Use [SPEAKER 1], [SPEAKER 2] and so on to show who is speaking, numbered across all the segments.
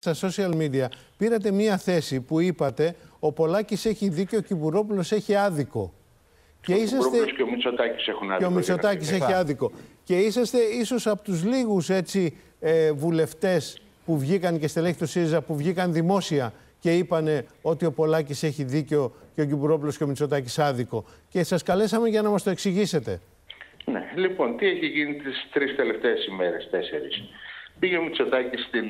[SPEAKER 1] στα social media πήρατε μία θέση που είπατε ο Πολάκης έχει δίκιο και ο Κυβουρόπουλος έχει άδικο.
[SPEAKER 2] Και, είσαστε... και ο Μητσοτάκης έχουν άδικο.
[SPEAKER 1] Και ο Μητσοτάκης έχει άδικο. Και είσαστε ίσως από τους λίγους έτσι ε, βουλευτές που βγήκαν και στελέχη του ΣΥΡΙΖΑ που βγήκαν δημόσια και είπαν ότι ο Πολάκης έχει δίκιο και ο Κυβουρόπουλος και ο Μητσοτάκης άδικο. Και σας καλέσαμε για να μας το εξηγήσετε.
[SPEAKER 2] Ναι, λοιπόν, τι έχει γίνει τις τρεις τελευταίες ημέρες, τέσσερις. Πήγε ο Μητσοτάκης στην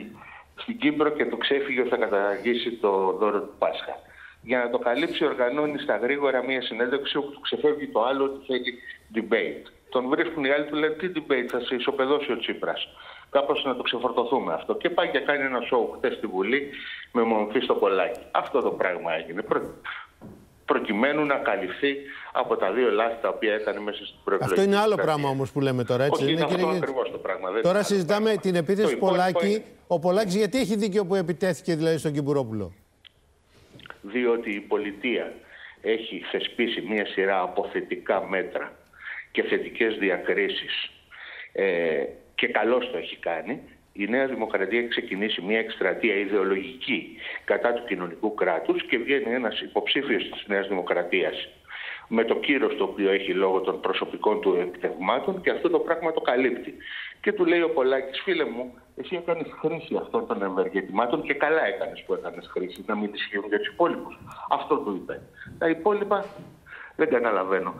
[SPEAKER 2] στην Κύπρο και το ξέφυγε ότι θα καταργήσει το δώρο του Πάσχα. Για να το καλύψει, οργανώνει στα γρήγορα μία συνέντευξη όπου του ξεφεύγει το άλλο ότι θέλει debate. Τον βρίσκουν οι άλλοι, του λένε τι debate, θα σε ισοπεδώσει ο Τσίπρας. Κάπως να το ξεφορτωθούμε αυτό. Και πάει και κάνει ένα σοου χτες στη Βουλή με μορφή στο κολλάκι. Αυτό το πράγμα έγινε προκειμένου να καλυφθεί από τα δύο λάθη τα οποία έκανε μέσα στην προεκλογική
[SPEAKER 1] Αυτό είναι άλλο πράγμα όμως που λέμε τώρα, έτσι.
[SPEAKER 2] Όχι,
[SPEAKER 1] είναι,
[SPEAKER 2] είναι αυτό ακριβώς το πράγμα. Δεν
[SPEAKER 1] τώρα συζητάμε την επίθεση του Πολάκη. Ο Πολάκης γιατί έχει δίκιο που επιτέθηκε δηλαδή στον Κιμπουρόπουλο.
[SPEAKER 2] Διότι η πολιτεία έχει θεσπίσει μία σειρά αποθετικά μέτρα και θετικές διακρίσεις ε, και καλώς το έχει κάνει η Νέα Δημοκρατία έχει ξεκινήσει μια εκστρατεία ιδεολογική κατά του κοινωνικού κράτους και βγαίνει ένας υποψήφιος της Νέας Δημοκρατίας με το κύρος το οποίο έχει λόγω των προσωπικών του επιτευγμάτων και αυτό το πράγμα το καλύπτει. Και του λέει ο Πολάκης, φίλε μου, εσύ έκανες χρήση αυτών των ευεργετημάτων και καλά έκανες που έκανες χρήση, να μην ισχύουν για τους υπόλοιπους. Αυτό του είπε. Τα υπόλοιπα δεν καταλαβαίνω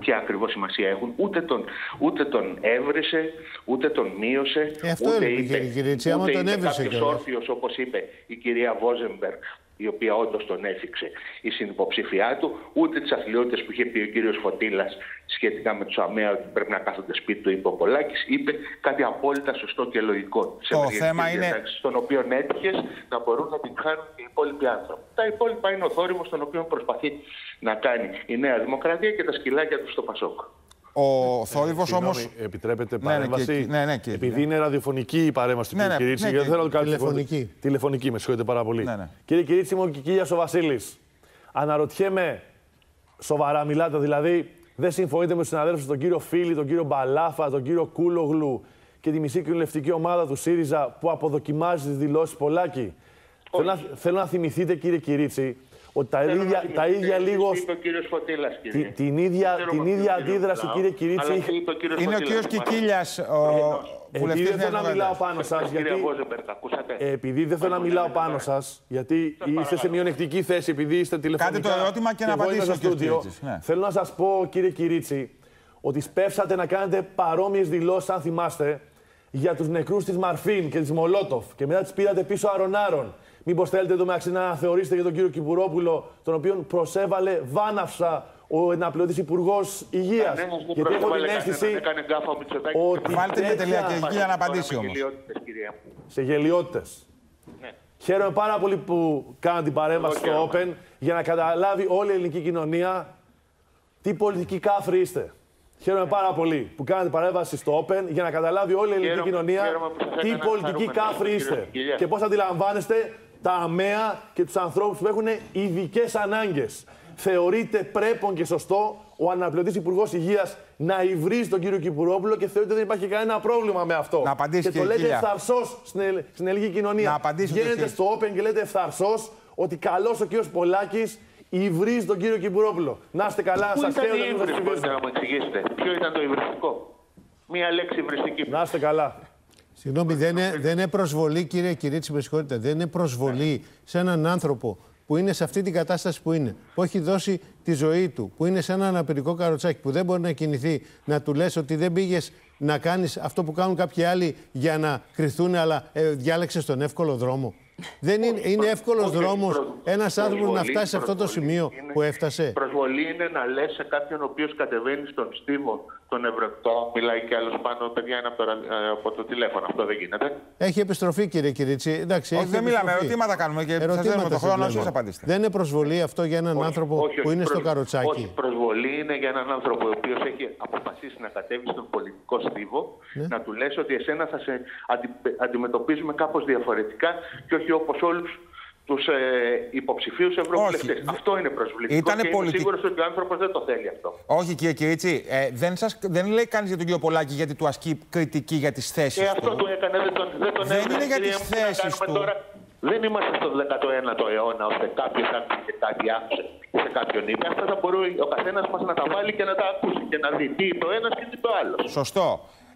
[SPEAKER 2] ποια ακριβώς σημασία έχουν. Ούτε τον, ούτε τον έβρισε, ούτε τον μείωσε.
[SPEAKER 1] Ε, αυτό
[SPEAKER 2] ούτε
[SPEAKER 1] είπε, κύριε Κυρίτσι, άμα τον έβρισε.
[SPEAKER 2] Κάποιος όπως είπε η κυρία Βόζεμπεργκ, η οποία όντως τον έφυξε η συνυποψηφιά του, ούτε τις αθλειότητες που είχε πει ο κύριος Φωτήλα σχετικά με τους ΑΜΕΑ ότι πρέπει να κάθονται σπίτι του, είπε ο Πολάκης, είπε κάτι απόλυτα σωστό και λογικό.
[SPEAKER 3] Το θέμα είναι.
[SPEAKER 2] Στον οποίο έτυχες να μπορούν να την χάνουν οι υπόλοιποι άνθρωποι. Τα υπόλοιπα είναι ο θόρυβος τον οποίο προσπαθεί να κάνει η Νέα Δημοκρατία και τα σκυλάκια του στο Πασόκ.
[SPEAKER 3] Ο θόρυβος όμω.
[SPEAKER 4] Επιτρέπετε ναι, ναι, παρέμβαση;
[SPEAKER 3] Ναι, ναι,
[SPEAKER 4] ναι, Επειδή είναι ραδιοφωνική η παρέμβαση του ναι, κύριου Κυρίτσι, δεν θέλω να κάνω
[SPEAKER 1] τηλεφωνική.
[SPEAKER 4] Τηλεφωνική, με συγχωρείτε πάρα πολύ. Ναι, ναι. Κύριε Κυρίτσι, μου και ο Βασίλη. Αναρωτιέμαι, σοβαρά μιλάτε, δηλαδή δεν συμφωνείτε με τους συναδέλφους τον κύριο Φίλη, τον κύριο Μπαλάφα, τον κύριο Κούλογλου και τη μισή κοινοβουλευτική ομάδα του ΣΥΡΙΖΑ που αποδοκιμάζει τις δηλώσεις Πολάκη; Θέλω να, θέλω να θυμηθείτε, κύριε Κυρίτσι, ότι τα ίδια, τα ίδια λίγο.
[SPEAKER 2] Την,
[SPEAKER 4] την ίδια, την ίδια αντίδραση, κύριε Κυρίτσι.
[SPEAKER 3] Είναι ο κύριος Κικίλιας, ο
[SPEAKER 4] επειδή δεν θέλω να μιλάω πάνω σας. Γιατί... Επειδή δεν θέλω να μιλάω πάνω σας, γιατί είστε σε μειονεκτική θέση, επειδή είστε τηλεφωνικά.
[SPEAKER 3] Κάντε το ερώτημα και να απαντήσω στο στούντιο.
[SPEAKER 4] Ναι. Θέλω να σας πω, κύριε Κυρίτσι, ότι σπεύσατε να κάνετε παρόμοιες δηλώσεις, αν θυμάστε, για τους νεκρούς της Μαρφίν και της Μολότοφ και μετά τις πήρατε πίσω αρονάρων. Μήπως θέλετε εδώ μεταξύ να θεωρήσετε για τον κύριο Κυπουρόπουλο, τον οποίο προσέβαλε βάναυσα ο εναπληρωτή Υπουργός Υγείας.
[SPEAKER 2] Γιατί έχω την αίσθηση.
[SPEAKER 3] Ότι Βάλτε μια τελεία και εκεί για να απαντήσει όμως.
[SPEAKER 4] Σε γελιότητες. Ναι. Χαίρομαι πάρα πολύ που κάνω την παρέμβαση στο Open για να καταλάβει όλη η ελληνική κοινωνία τι πολιτική κάφροι είστε. Χαίρομαι πάρα πολύ που κάνετε παρέμβαση στο Open για να καταλάβει όλη η ελληνική κοινωνία τι πολιτική κάφροι είστε και πώς αντιλαμβάνεστε τα αμαία και τους ανθρώπους που έχουν ειδικές ανάγκες. Θεωρείται πρέπον και σωστό ο αναπληρωτής Υπουργός Υγείας να υβρίζει τον κύριο Κυπουρόπουλο και θεωρείται ότι δεν υπάρχει κανένα πρόβλημα με αυτό.
[SPEAKER 3] Να απαντήσει
[SPEAKER 4] και το λέτε ευθαρσός στην, στην ελληνική κοινωνία.
[SPEAKER 3] Να απαντήσει
[SPEAKER 4] Βγαίνετε στο Open και λέτε ευθαρσός ότι καλός ο κύριος Πολάκης υβρίζει τον κύριο Κυπουρόπουλο. Να είστε καλά, σας
[SPEAKER 2] θέλω να μου εξηγήσετε. Ποιο ήταν το υβριστικό; Μία λέξη υβριστική.
[SPEAKER 4] Να είστε καλά.
[SPEAKER 1] Συγγνώμη, δεν είναι, δεν είναι προσβολή, κύριε Κυρίτσι, με συγχωρείτε. Δεν είναι προσβολή σε έναν άνθρωπο που είναι σε αυτή την κατάσταση που είναι, που έχει δώσει τη ζωή του, που είναι σε ένα αναπηρικό καροτσάκι, που δεν μπορεί να κινηθεί, να του λες ότι δεν πήγες να κάνεις αυτό που κάνουν κάποιοι άλλοι για να κρυθούν, αλλά ε, διάλεξες τον εύκολο δρόμο. Δεν είναι, είναι εύκολος δρόμος ένας άνθρωπος να φτάσει σε αυτό το σημείο που έφτασε.
[SPEAKER 2] Προσβολή είναι να λες σε κάποιον ο οποίος κατεβαίνει στον στίβο τον Ευρωπαϊκό, μιλάει κι άλλος πάνω, παιδιά είναι από το, ε, από το τηλέφωνο. Αυτό δεν γίνεται.
[SPEAKER 1] Έχει επιστροφή, κύριε Κυρίτσι. Εντάξει,
[SPEAKER 3] όχι, δεν μιλάμε, ερωτήματα κάνουμε και ερωτήματα το χρόνο, εσείς απαντήστε.
[SPEAKER 1] Δεν είναι προσβολή αυτό για έναν άνθρωπο που είναι στο καροτσάκι.
[SPEAKER 2] Όχι, προσβολή είναι για έναν άνθρωπο ο οποίος έχει αποφασίσει να κατέβει στον πολιτικό στίβο, ναι. να του λες ότι εσένα θα σε αντιμετωπίζουμε κάπως διαφορετικά και όχι όπως όλους τους ε, υποψηφίους ευρωβουλευτές. Αυτό είναι προσβλητικό. Ήτανε και πολιτικ... είμαι σίγουρος ότι ο άνθρωπος δεν το θέλει αυτό.
[SPEAKER 3] Όχι, κύριε Κυρίτσι. Ε, δεν, σας, δεν λέει κανείς για τον κύριο Πολάκη γιατί του ασκεί κριτική για τις θέσεις
[SPEAKER 2] ε, του. αυτό του έκανε, δεν τον, δεν τον
[SPEAKER 3] Δεν είναι για τις θέσεις του.
[SPEAKER 2] Τώρα Δεν είμαστε στο 19ο αιώνας ώστε κάποιος άκουσε κάτι άκουσε και σε κάποιον είπε. Αυτά θα μπορεί ο καθένας μας να τα βάλει και να τα ακούσει και να δει τι είπε ο ένας και τι είπε ο άλλος.
[SPEAKER 3] Σωστό.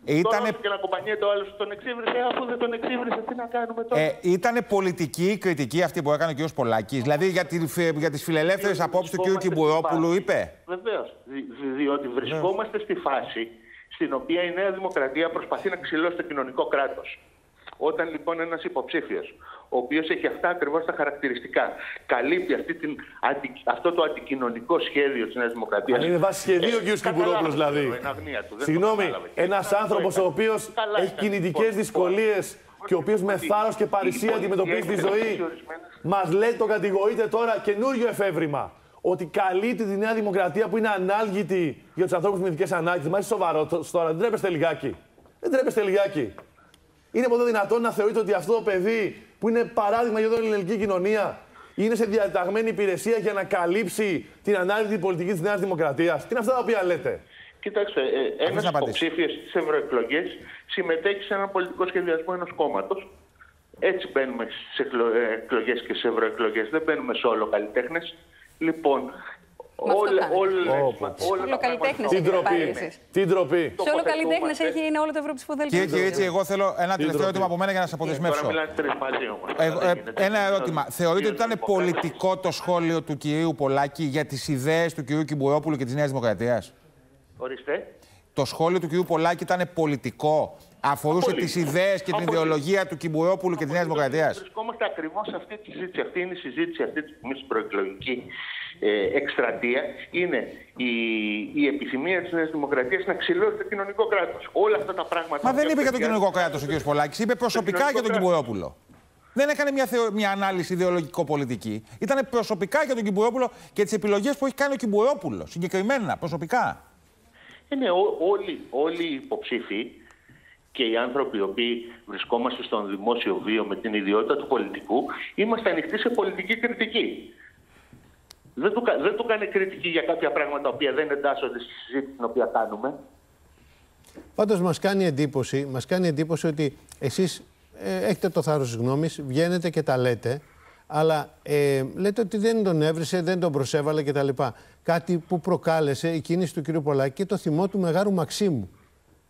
[SPEAKER 2] Ήτανε... Τώρα και να κομπανιέται ο άλλος τον εξήβρισε, αφού δεν τον εξήβρισε, τι να κάνουμε τώρα;
[SPEAKER 3] Ε, ήτανε πολιτική η κριτική αυτή που έκανε ο κ. Πολάκης. Δηλαδή για, τη, για τις φιλελεύθερες απόψει του κ. Κυμπουρόπουλου, είπε.
[SPEAKER 2] Βεβαίως. Διότι βρισκόμαστε στη φάση στην οποία η Νέα Δημοκρατία προσπαθεί να ξυλώσει το κοινωνικό κράτος. Όταν λοιπόν ένας υποψήφιος, ο οποίο έχει αυτά ακριβώ τα χαρακτηριστικά, καλύπτει αυτή την, αυτό το αντικοινωνικό σχέδιο τη Νέα Δημοκρατία.
[SPEAKER 4] Αν είναι βάση σχεδίου, ε, κ. Κυμπουρόπουλο, δηλαδή. Συγγνώμη, ένα άνθρωπο ο οποίο έχει κινητικέ δυσκολίε και ο οποίο με θάρρο και παρησία αντιμετωπίζει τη ζωή, μα λέει το κατηγορείται τώρα καινούριο εφεύρημα. Ότι καλύπτει τη Νέα Δημοκρατία που είναι ανάλγητη για του ανθρώπου με ειδικέ ανάγκε. Μα σοβαρό τώρα, δεν τρέπεστε λιγάκι. Δεν τρέπεστε λιγάκι. Είναι ποτέ δυνατόν να θεωρείτε ότι αυτό το παιδί που είναι παράδειγμα για την ελληνική κοινωνία είναι σε διαταγμένη υπηρεσία για να καλύψει την ανάλυση πολιτική της Νέας Δημοκρατίας; Τι είναι αυτά τα οποία λέτε;
[SPEAKER 2] Κοιτάξτε, ε, ένας υποψήφιος στις ευρωεκλογές συμμετέχει σε ένα πολιτικό σχεδιασμό ενός κόμματος. Έτσι μπαίνουμε στις εκλογές και στι ευρωεκλογές. Δεν μπαίνουμε σε όλο καλλιτέχνες. Λοιπόν,
[SPEAKER 5] Όλα, όλο καλλιτέχνε έχει
[SPEAKER 4] πάρει. Τι ντροπή.
[SPEAKER 5] Σε όλο καλλιτέχνε έχει είναι όλο το ευρωψηφοδέλτιο.
[SPEAKER 3] Κύριε Κυρίτσι, εγώ θέλω ένα τελευταίο ερώτημα από μένα για να σα αποδεσμεύσω. Ε, ένα ερώτημα. Θεωρείτε ότι ήταν πολιτικό το σχόλιο του κυρίου Πολάκη για τις ιδέες του κυρίου Κυμπουρόπουλου και της Νέας Δημοκρατίας;
[SPEAKER 2] Ορίστε.
[SPEAKER 3] Το σχόλιο του κυρίου Πολάκη ήταν πολιτικό. Αφορούσε τις ιδέες και την ιδεολογία του Κυμπουρόπουλου και της Νέας Δημοκρατίας.
[SPEAKER 2] Βρισκόμαστε ακριβώς σε αυτή τη συζήτηση. Αυτή είναι η συζήτηση αυτή τη στιγμή στην προεκλογική ε, εκστρατεία είναι η, η επιθυμία της Νέας Δημοκρατίας να ξυλώσει το κοινωνικό κράτος. Όλα αυτά τα πράγματα.
[SPEAKER 3] Μα δεν είπε για το κοινωνικό κράτος ο κ. Πολάκης, είπε προσωπικά για τον Κυμπουρόπουλο. Δεν έκανε μια, θεω... μια ανάλυση ιδεολογικό-πολιτική. Ήταν προσωπικά για τον Κυμπουρόπουλο και τις επιλογές που έχει κάνει ο Κυμπουρόπουλος. Συγκεκριμένα, προσωπικά.
[SPEAKER 2] Είναι όλοι, όλοι οι υποψήφοι και οι άνθρωποι οι οποίοι βρισκόμαστε στον δημόσιο βίο με την ιδιότητα του πολιτικού, είμαστε ανοιχτοί σε πολιτική κριτική δεν του, δεν του κάνει κριτική για κάποια πράγματα τα οποία δεν εντάσσονται στη συζήτηση την οποία κάνουμε.
[SPEAKER 1] Πάντως μας κάνει εντύπωση, μας κάνει εντύπωση ότι εσείς ε, έχετε το θάρρος της γνώμης, βγαίνετε και τα λέτε, αλλά ε, λέτε ότι δεν τον έβρισε, δεν τον προσέβαλε κτλ. Κάτι που προκάλεσε η κίνηση του κ. Πολάκη και το θυμό του Μεγάρου Μαξίμου.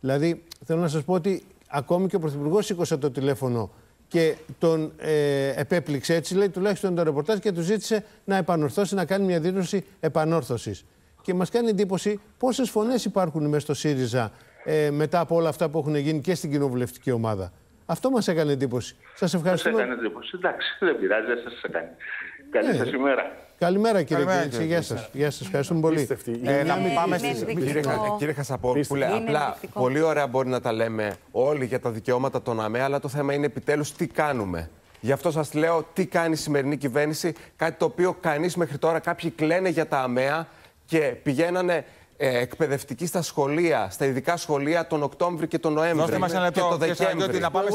[SPEAKER 1] Δηλαδή, θέλω να σας πω ότι ακόμη και ο Πρωθυπουργός σήκωσε το τηλέφωνο και τον ε, επέπληξε έτσι, λέει τουλάχιστον το ρεπορτάζ και του ζήτησε να επανορθώσει, να κάνει μια δήλωση επανόρθωσης. Και μας κάνει εντύπωση πόσες φωνές υπάρχουν μέσα στο ΣΥΡΙΖΑ ε, μετά από όλα αυτά που έχουν γίνει και στην κοινοβουλευτική ομάδα. Αυτό μας έκανε εντύπωση. Σας ευχαριστώ.
[SPEAKER 2] Σα έκανε εντύπωση. Εντάξει, δεν πειράζει, δεν σας έκανε. Καλή ναι. σας ημέρα.
[SPEAKER 1] Καλημέρα κύριε Κυρίτση. Γεια σας. Γεια σας. Ευχαριστούμε πολύ.
[SPEAKER 3] Ε, να πάμε στη
[SPEAKER 6] Κύριε, κύριε Χασαπόρ, που λέει, απλά πολύ ωραία μπορεί να τα λέμε όλοι για τα δικαιώματα των ΑΜΕ, αλλά το θέμα είναι επιτέλους τι κάνουμε. Γι' αυτό σας λέω τι κάνει η σημερινή κυβέρνηση. Κάτι το οποίο κανείς μέχρι τώρα κάποιοι κλαίνε για τα ΑΜΕΑ και πηγαίνανε ε, εκπαιδευτικοί στα σχολεία, στα ειδικά σχολεία τον Οκτώβρη και τον Νοέμβρη.
[SPEAKER 3] Δώστε μας ένα λεπτό, και το Δεκέμβρη. Να πάμε